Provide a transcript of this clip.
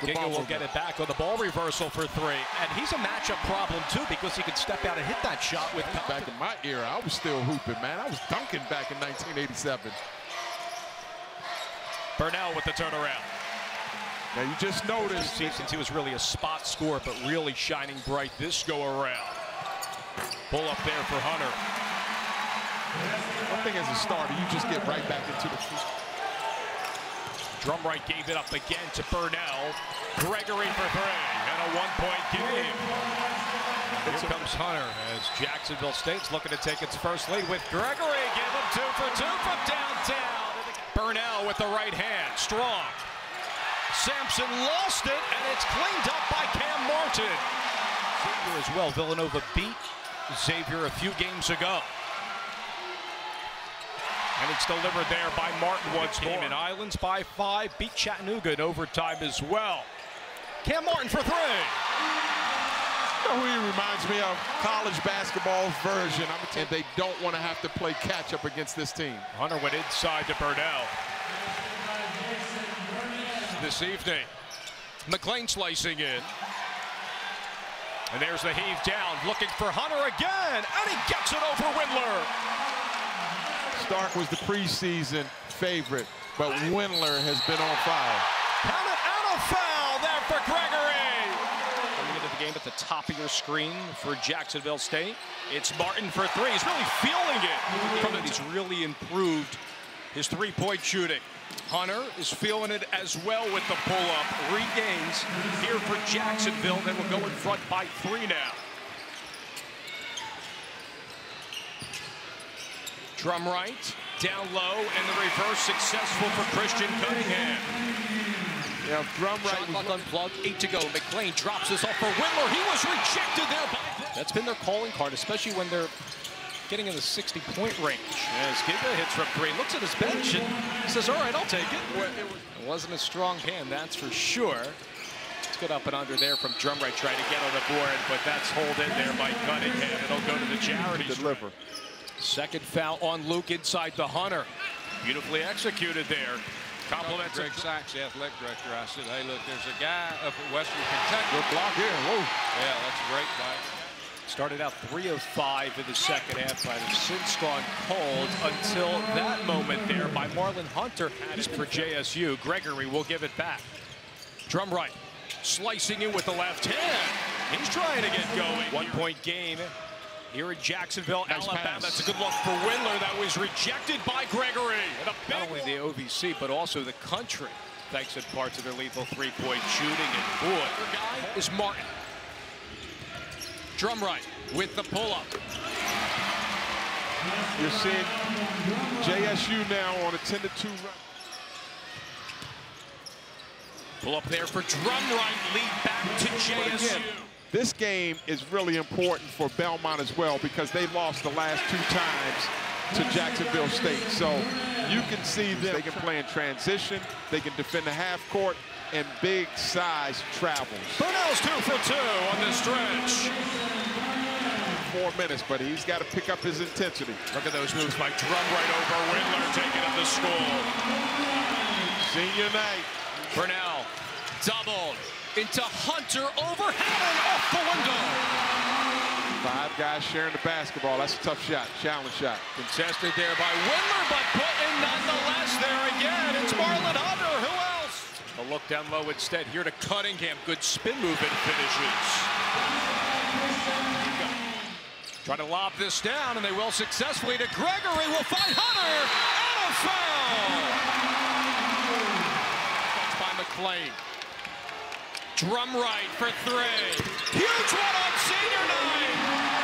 Giga will get it back on the ball reversal for three. And he's a matchup problem, too, because he can step out and hit that shot with Back in my era, I was still hooping, man. I was dunking back in 1987. Burnell with the turnaround. Now, you just noticed. Since he was really a spot scorer, but really shining bright this go around. Pull up there for Hunter. One thing as a starter, you just get right back into the Drumright gave it up again to Burnell. Gregory for three, and a one-point game. Here comes Hunter as Jacksonville State's looking to take its first lead with Gregory. Give him two for two from downtown. Burnell with the right hand, strong. Sampson lost it, and it's cleaned up by Cam Martin. Xavier as well. Villanova beat Xavier a few games ago. And it's delivered there by Martin once more. Cayman Islands by five, beat Chattanooga in overtime as well. Cam Martin for three. You know who he reminds me of? College basketball version. and they don't want to have to play catch up against this team. Hunter went inside to Burnell. This evening, McClain slicing in. And there's the heave down, looking for Hunter again, and he gets it over Windler. Stark was the preseason favorite, but Windler has been on fire. Count it and a foul there for Gregory. Coming into the game at the top of your screen for Jacksonville State. It's Martin for three. He's really feeling it. From it, he's really improved his three-point shooting. Hunter is feeling it as well with the pull-up. Regains here for Jacksonville. Then will go in front by three now. Drumright down low, and the reverse successful for Christian Cunningham. Yeah, Drumright Shot clock unplugged, eight to go. McClain drops this off for Windler. He was rejected there by... That's been their calling card, especially when they're getting in the 60-point range. As Giga hits from three, looks at his bench and says, all right, I'll take it. It wasn't a strong hand, that's for sure. It's good up and under there from Drumright trying to get on the board, but that's hold in there by Cunningham. It'll go to the charities. Deliver. Second foul on Luke inside the Hunter. Beautifully executed there. Compliments Greg Sachs, the athletic director. I said, hey, look, there's a guy up at Western Kentucky. Good block here. Whoa. Yeah, that's a great by Started out 3 of 5 in the second half, but has since gone cold until that moment there by Marlon Hunter. He's for JSU. Gregory will give it back. Drumright, slicing in with the left hand. He's trying to get going. One-point game here in Jacksonville, nice Alabama. Pass. That's a good look for Windler. That was rejected by Gregory. Not only the OVC, but also the country, thanks in part to their lethal three-point shooting. And boy, guy is Martin. Drumright with the pull-up. You're seeing JSU now on a 10 to 2 run. Pull up there for Drumright, lead back to JSU. This game is really important for Belmont as well because they lost the last two times to Jacksonville State. So you can see them. They can play in transition. They can defend the half court and big size travels. Burnell's two for two on this stretch. Four minutes, but he's got to pick up his intensity. Look at those moves by Drumright over Windler, taking it to school. Senior night. Burnell doubled into Hunter over Hammond off the window. Five guys sharing the basketball. That's a tough shot, challenge shot. Contested there by Windler, but put in nonetheless there again. It's Marlon Hunter. Who else? A look down low instead. Here to Cunningham. Good spin move and finishes. Try to lob this down, and they will successfully to Gregory. Will find Hunter, and a foul. That's by McClain. Drumright for three. Huge one on senior night.